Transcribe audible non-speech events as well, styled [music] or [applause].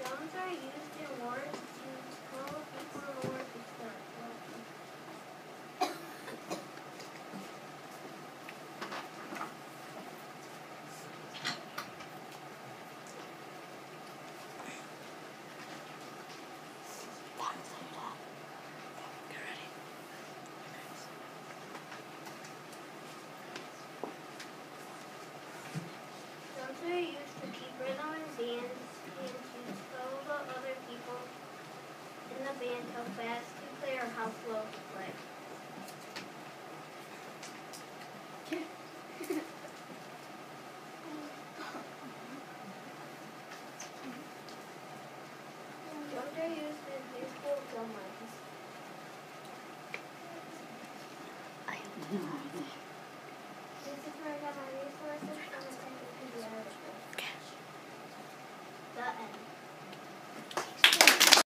stones are used band how fast to play or how slow to play. [laughs] Don't Georgia use the musical drumlines. I don't know.